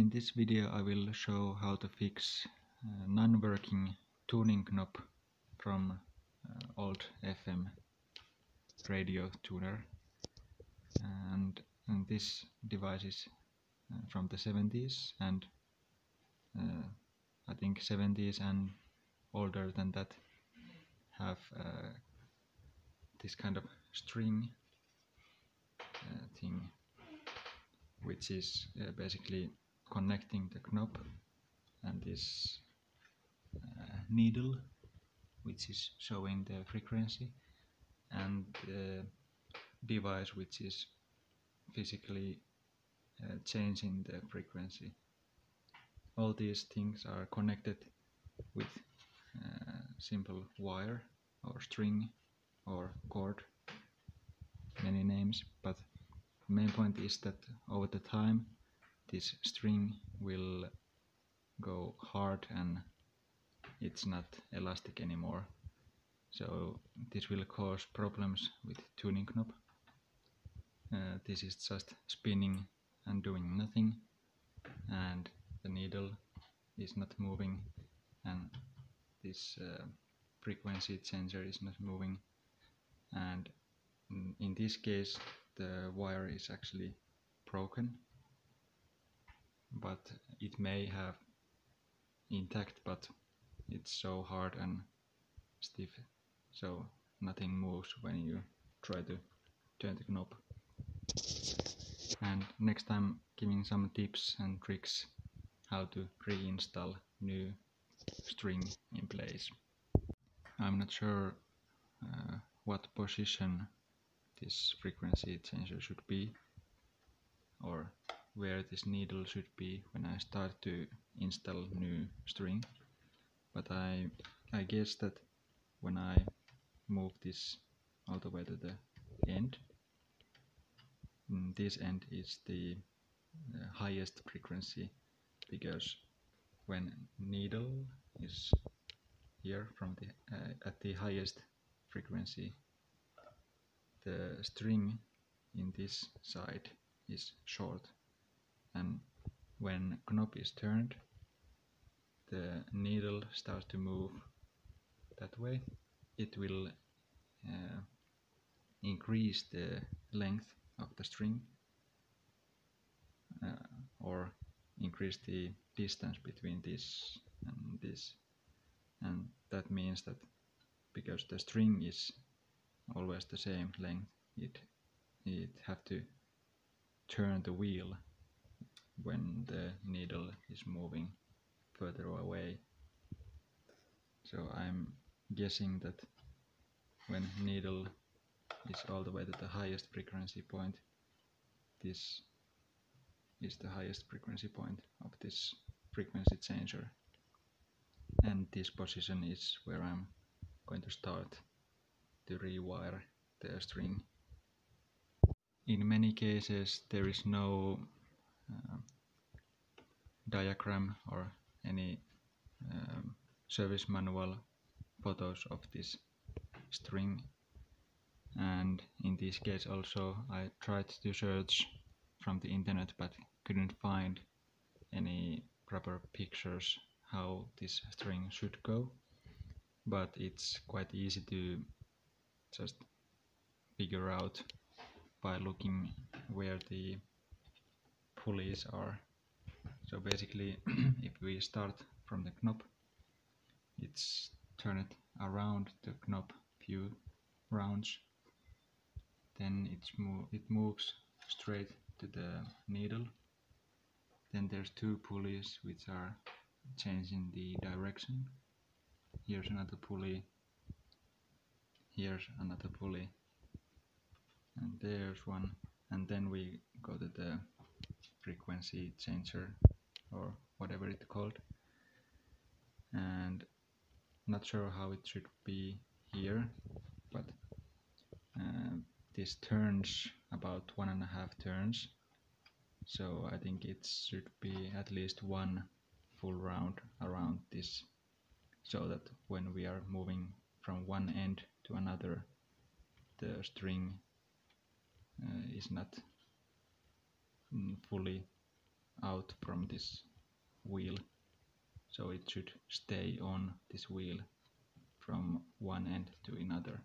In this video I will show how to fix uh, non-working tuning knob from uh, old FM radio tuner. And, and this device is uh, from the 70s and uh, I think 70s and older than that have uh, this kind of string uh, thing which is basically connecting the knob and this uh, needle which is showing the frequency and the device which is physically uh, changing the frequency. All these things are connected with uh, simple wire or string or cord many names but the main point is that over the time this string will go hard and it's not elastic anymore. So this will cause problems with tuning knob. Uh, this is just spinning and doing nothing and the needle is not moving and this uh, frequency changer is not moving. And in this case the wire is actually broken but it may have intact but it's so hard and stiff so nothing moves when you try to turn the knob. And next time giving some tips and tricks how to reinstall new string in place. I'm not sure uh, what position this frequency changer should be or where this needle should be when I start to install new string. But I I guess that when I move this all the way to the end mm, this end is the uh, highest frequency because when needle is here from the uh, at the highest frequency the string in this side is short and when knob is turned the needle starts to move that way. It will uh, increase the length of the string uh, or increase the distance between this and this. And that means that because the string is always the same length it it have to turn the wheel when the needle is moving further away so I'm guessing that when needle is all the way to the highest frequency point this is the highest frequency point of this frequency changer and this position is where I'm going to start to rewire the string. In many cases there is no uh, diagram or any um, service manual photos of this string. And in this case also I tried to search from the internet but couldn't find any proper pictures how this string should go. But it's quite easy to just figure out by looking where the pulleys are. So basically if we start from the knob it's turned around the knob few rounds. Then it's mo it moves straight to the needle. Then there's two pulleys which are changing the direction. Here's another pulley. Here's another pulley. And there's one. And then we go to the frequency changer or whatever it's called. And not sure how it should be here but uh, this turns about one and a half turns. So I think it should be at least one full round around this so that when we are moving from one end to another the string uh, is not fully out from this wheel. So it should stay on this wheel from one end to another.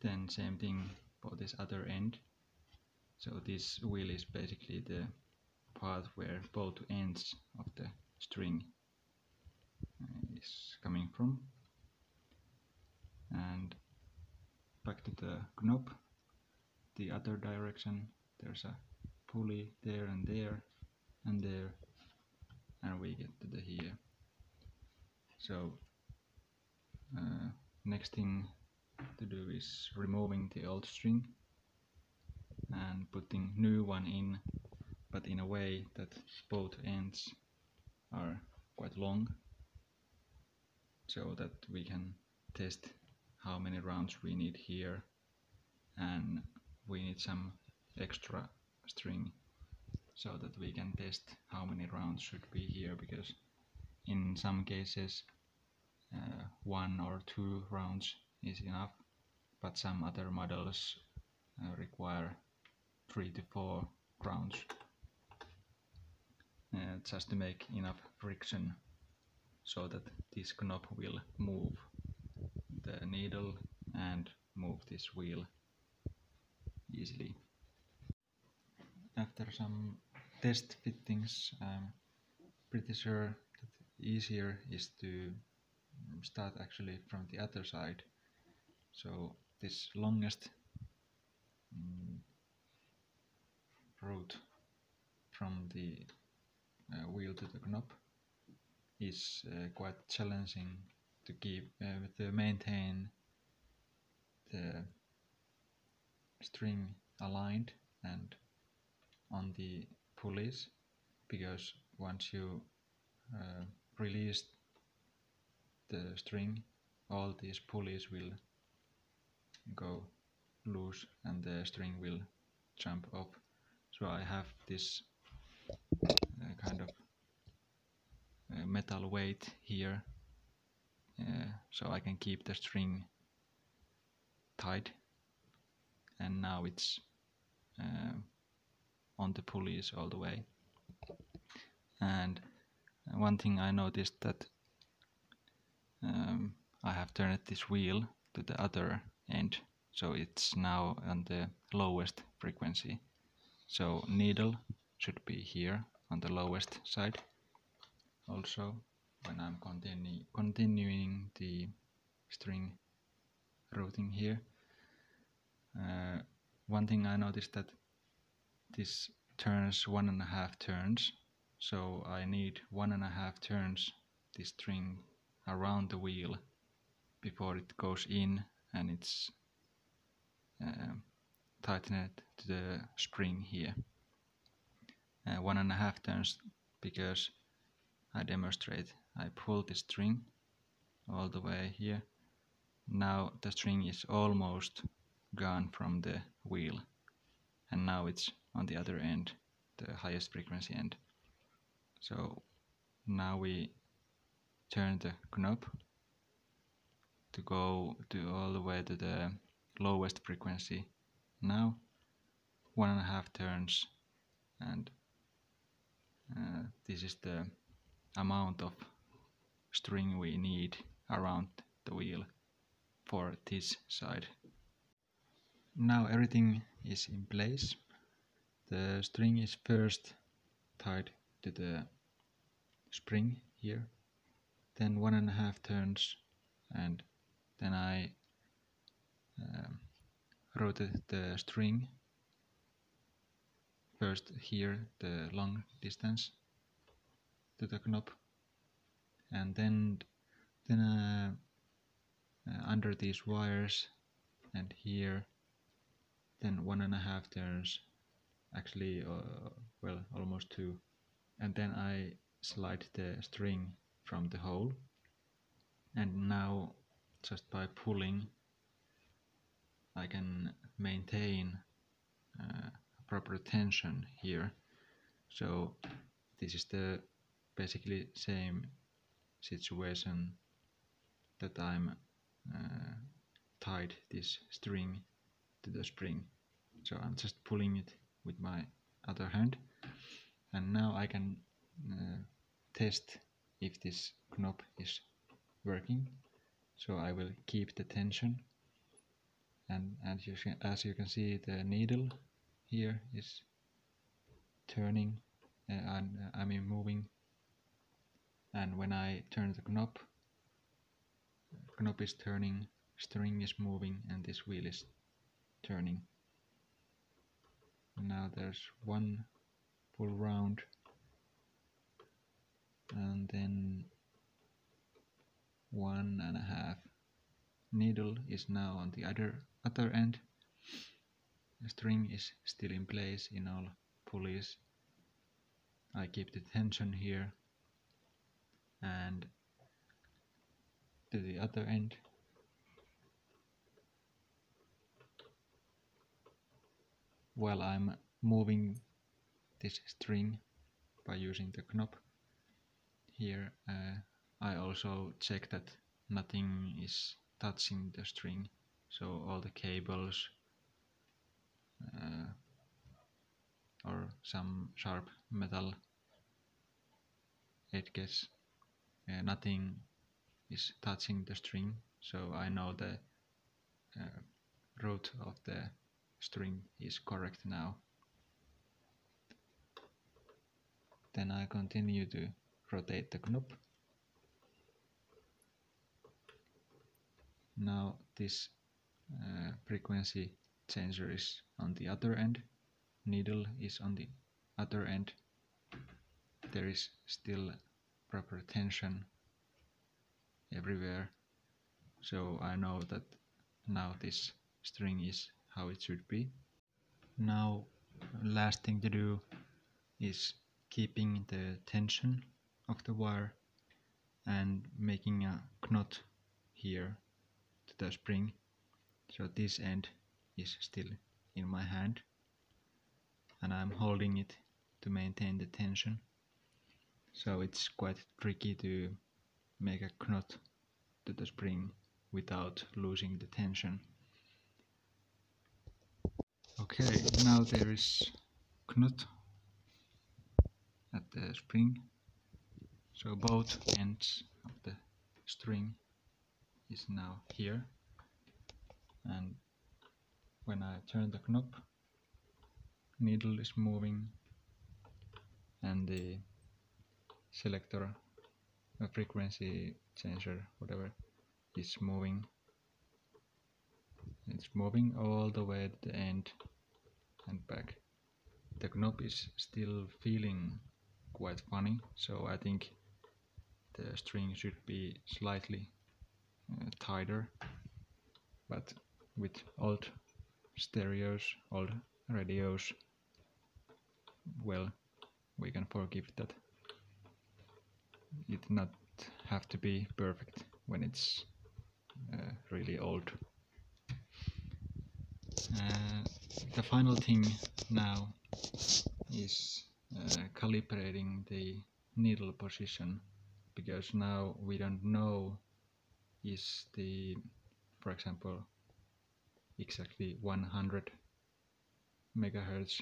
Then same thing for this other end. So this wheel is basically the part where both ends of the string uh, is coming from. And back to the knob the other direction there's a pulley there and there and there and we get to the here. So uh, next thing to do is removing the old string and putting new one in but in a way that both ends are quite long so that we can test how many rounds we need here and we need some extra string so that we can test how many rounds should be here because in some cases uh, one or two rounds is enough but some other models uh, require three to four rounds uh, just to make enough friction so that this knob will move the needle and move this wheel easily. After some test fittings I'm pretty sure that easier is to start actually from the other side. So this longest um, route from the uh, wheel to the knob is uh, quite challenging to keep uh, to maintain the string aligned and on the pulleys because once you uh, release the string all these pulleys will go loose and the string will jump off so I have this uh, kind of uh, metal weight here uh, so I can keep the string tight. And now it's uh, on the pulleys all the way. And one thing I noticed that um, I have turned this wheel to the other end so it's now on the lowest frequency. So needle should be here on the lowest side. Also when I'm continu continuing the string routing here uh, one thing I noticed that this turns one and a half turns. So I need one and a half turns this string around the wheel before it goes in and it's uh, tightened to the spring here. Uh, one and a half turns because I demonstrate I pull the string all the way here. Now the string is almost gone from the wheel and now it's on the other end the highest frequency end. So now we turn the knob to go to all the way to the lowest frequency now. One and a half turns and uh, this is the amount of string we need around the wheel for this side. Now everything is in place. The string is first tied to the spring here, then one and a half turns, and then I um, rotate the string first here the long distance to the knob and then then uh, uh, under these wires and here then one and a half turns actually uh, well almost two. And then I slide the string from the hole. And now just by pulling I can maintain uh, proper tension here. So this is the basically same situation that I'm uh, tied this string to the spring. So I'm just pulling it with my other hand. And now I can uh, test if this knob is working. So I will keep the tension. And as you, as you can see the needle here is turning uh, and uh, I mean moving. And when I turn the knob knob is turning string is moving and this wheel is turning now there's one full round. And then one and a half. Needle is now on the other other end. The string is still in place in all pulleys. I keep the tension here. And to the other end while I'm moving this string by using the knob. Here uh, I also check that nothing is touching the string so all the cables uh, or some sharp metal edges uh, nothing is touching the string so I know the uh, route of the string is correct now. Then I continue to rotate the knob. Now this uh, frequency changer is on the other end. Needle is on the other end. There is still proper tension everywhere. So I know that now this string is how it should be. Now last thing to do is keeping the tension of the wire and making a knot here to the spring. So this end is still in my hand and I'm holding it to maintain the tension. So it's quite tricky to make a knot to the spring without losing the tension okay now there is knot at the spring. So both ends of the string is now here. And when I turn the knob needle is moving and the selector a frequency changer whatever is moving. It's moving all the way to the end and back. The knob is still feeling quite funny so I think the string should be slightly uh, tighter but with old stereos old radios well we can forgive that. It not have to be perfect when it's uh, really old uh, the final thing now is uh, calibrating the needle position because now we don't know is the for example exactly 100 megahertz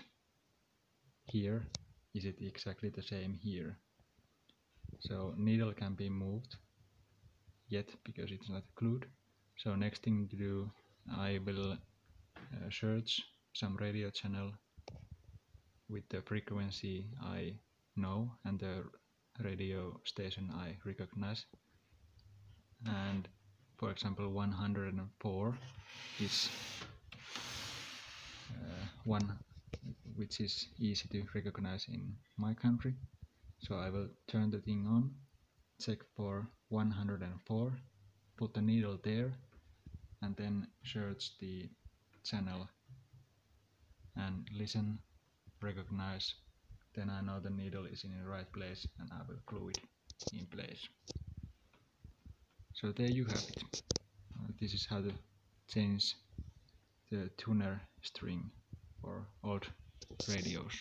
here is it exactly the same here? So needle can be moved yet because it's not glued. So next thing to do I will search some radio channel with the frequency I know and the radio station I recognize. And for example 104 is uh, one which is easy to recognize in my country. So I will turn the thing on check for 104 put the needle there and then search the channel and listen recognize then I know the needle is in the right place and I will glue it in place. So there you have it. Uh, this is how to change the tuner string for old radios